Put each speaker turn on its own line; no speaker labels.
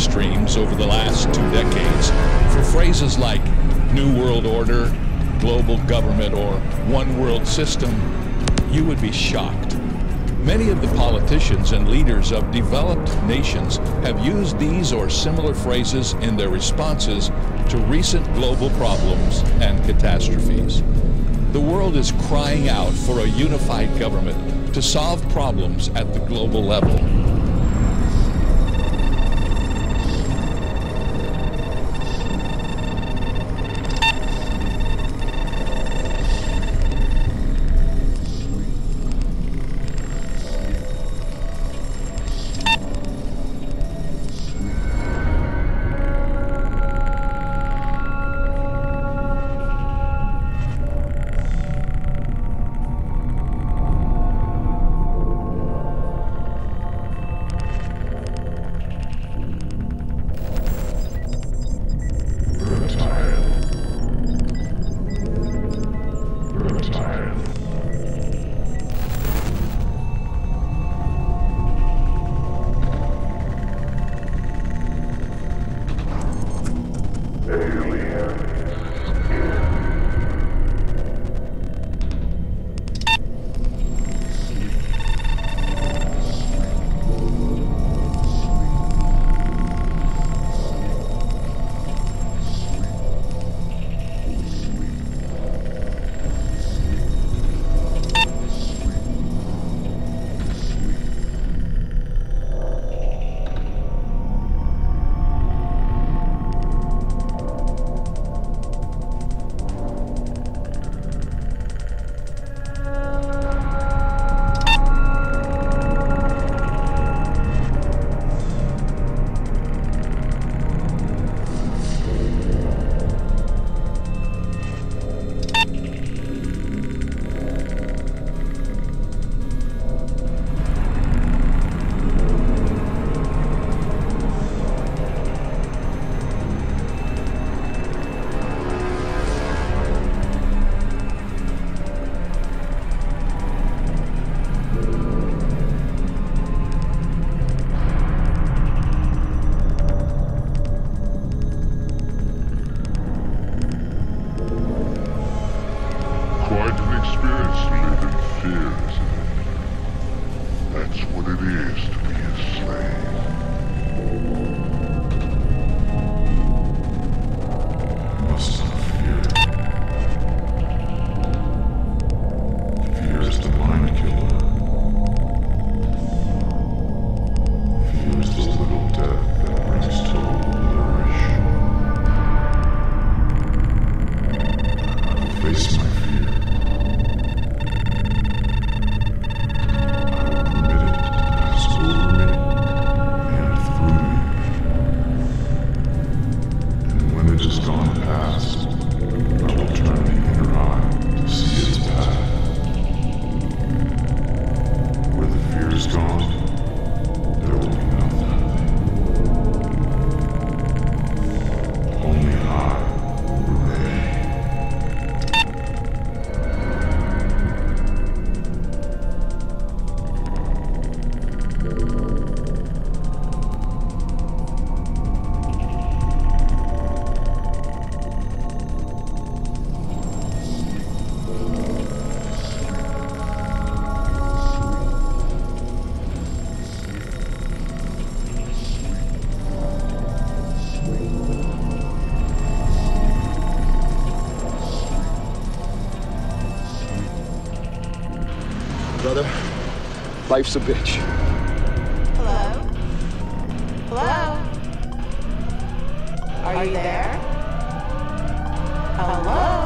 streams over the last two decades for phrases like New World Order, global government, or one world system, you would be shocked. Many of the politicians and leaders of developed nations have used these or similar phrases in their responses to recent global problems and catastrophes. The world is crying out for a unified government to solve problems at the global level.
Experience in fear? That's what it is to be a slave.
Is gone past,
brother. Life's a bitch.
Hello? Hello? Are you there? Hello?